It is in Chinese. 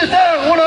四扇胡萝